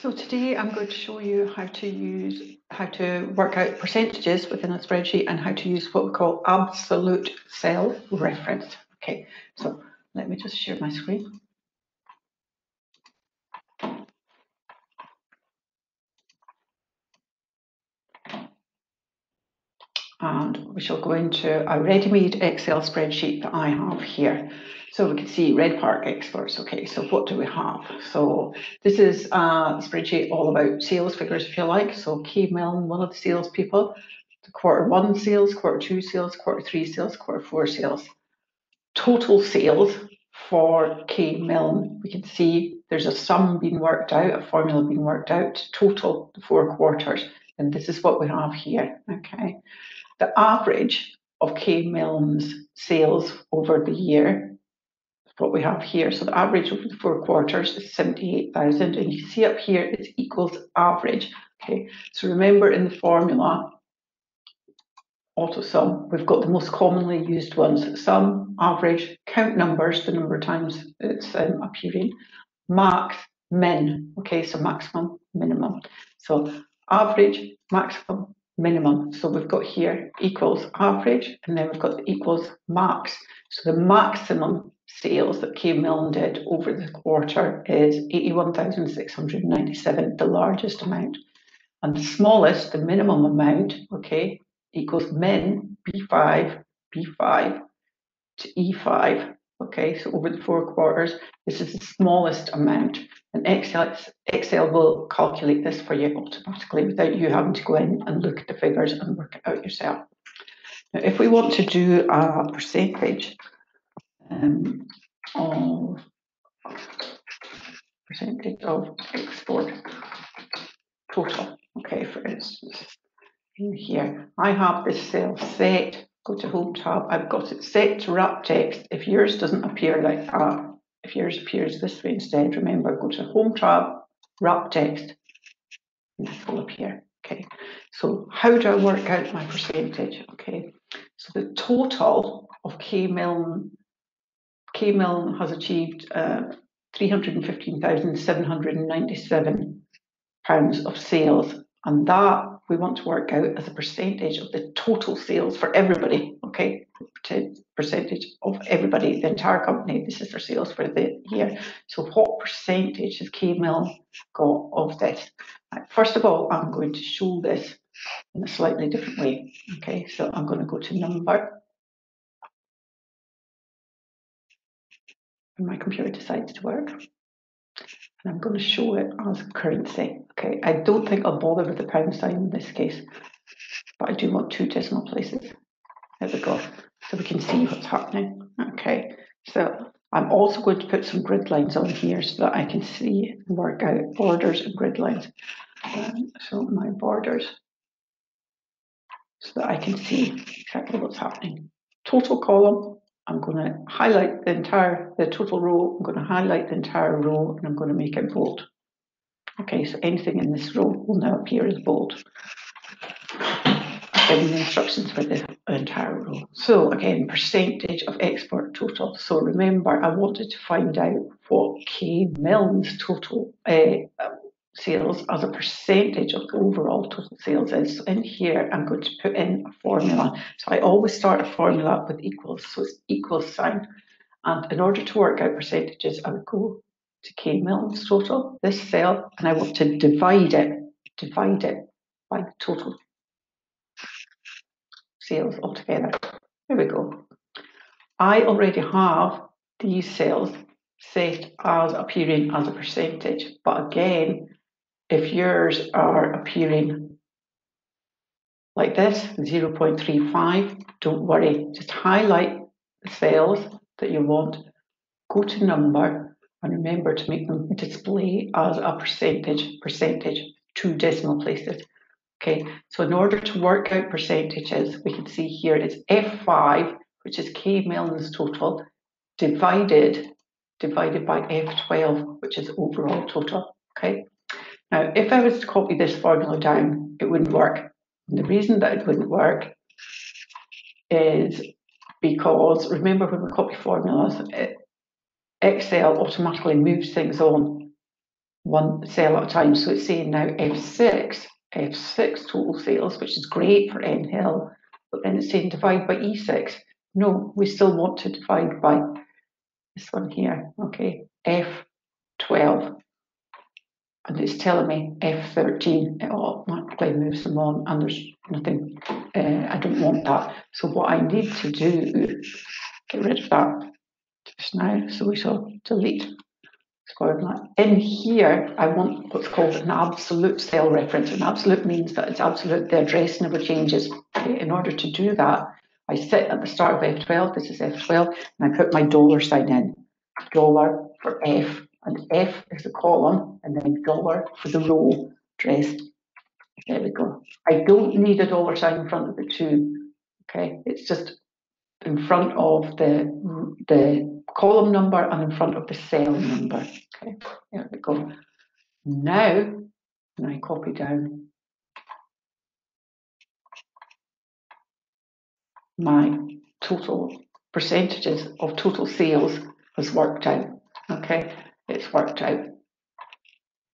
So today I'm going to show you how to use how to work out percentages within a spreadsheet and how to use what we call absolute cell reference. Okay, so let me just share my screen. And we shall go into a ready-made Excel spreadsheet that I have here. So we can see Red Park experts. Okay, so what do we have? So this is a spreadsheet all about sales figures, if you like. So Kay Milne, one of the sales people, the quarter one sales, quarter two sales, quarter three sales, quarter four sales. Total sales for Kay Milne, we can see there's a sum being worked out, a formula being worked out, total four quarters. And this is what we have here. Okay. The average of K Milne's sales over the year what we have here. So the average over the four quarters is 78,000 and you see up here it equals average. Okay, so remember in the formula, auto sum, we've got the most commonly used ones, sum, average, count numbers, the number of times it's um, appearing, max, min, okay, so maximum, minimum. So average, maximum, minimum. So we've got here equals average and then we've got equals max. So the maximum sales that Kay Milne did over the quarter is 81,697, the largest amount. And the smallest, the minimum amount, okay, equals min B5, B5 to E5. Okay, so over the four quarters, this is the smallest amount. And Excel, Excel will calculate this for you automatically without you having to go in and look at the figures and work it out yourself. Now, if we want to do a percentage, um, of percentage of export total. Okay, for instance, in here, I have this cell set, go to Home tab, I've got it set to wrap text. If yours doesn't appear like that, if yours appears this way instead, remember, go to Home tab, wrap text, and this will appear. Okay, so how do I work out my percentage? Okay, so the total of Kay Milne Kay Milne has achieved uh, 315,797 pounds of sales, and that we want to work out as a percentage of the total sales for everybody. Okay, percentage of everybody, the entire company. This is their sales for the year. So, what percentage has Kay Milne got of this? First of all, I'm going to show this in a slightly different way. Okay, so I'm going to go to number and my computer decides to work. And I'm going to show it as currency. Okay, I don't think I'll bother with the pound sign in this case, but I do want two decimal places. There we go. So we can see what's happening. Okay, so I'm also going to put some grid lines on here so that I can see and work out borders and grid lines. Um, so my borders, so that I can see exactly what's happening. Total column, I'm going to highlight the entire, the total row, I'm going to highlight the entire row and I'm going to make it bold. Okay, so anything in this row will now appear as bold. Giving the instructions for the entire row. So again, percentage of export total. So remember, I wanted to find out what K Milne's total uh, sales as a percentage of the overall total sales is. So in here, I'm going to put in a formula. So I always start a formula with equals, so it's equals sign. And in order to work out percentages, I would go to Kay Milne's total, this cell, and I want to divide it, divide it by the total sales altogether. Here we go. I already have these cells set as appearing as a percentage, but again, if yours are appearing like this, 0.35, don't worry, just highlight the cells that you want, go to number, and remember to make them display as a percentage, percentage, two decimal places. Okay, so in order to work out percentages, we can see here it's F5, which is K Milne's total, divided, divided by F12, which is overall total. Okay, now, if I was to copy this formula down, it wouldn't work. And the reason that it wouldn't work is because, remember when we copy formulas, it, Excel automatically moves things on one cell at a time. So it's saying now F6, F6 total sales, which is great for N Hill, but then it's saying divide by E6. No, we still want to divide by this one here, okay, F12. And it's telling me F13, it automatically moves them on, and there's nothing, uh, I don't want that. So what I need to do, get rid of that just now, so we shall delete. In here, I want what's called an absolute cell reference. An absolute means that it's absolute, the address never changes. In order to do that, I sit at the start of F12, this is F12, and I put my dollar sign in. Dollar for F, and F is the column, and then dollar for the row address. There we go. I don't need a dollar sign in front of the two. Okay, it's just in front of the the column number and in front of the cell number. Okay, there we go. Now, when I copy down my total percentages of total sales has worked out. Okay, it's worked out.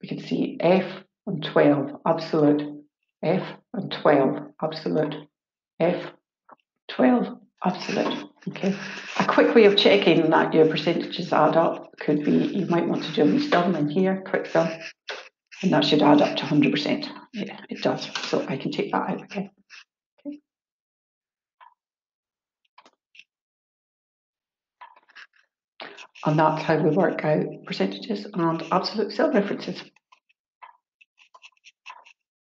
We can see F and 12 absolute, F and 12 absolute, F 12 absolute. Okay. A quick way of checking that your percentages add up could be you might want to do a sum in here, quick sum, and that should add up to 100%. Yeah, it does. So I can take that out again. And that's how we work out percentages and absolute cell references.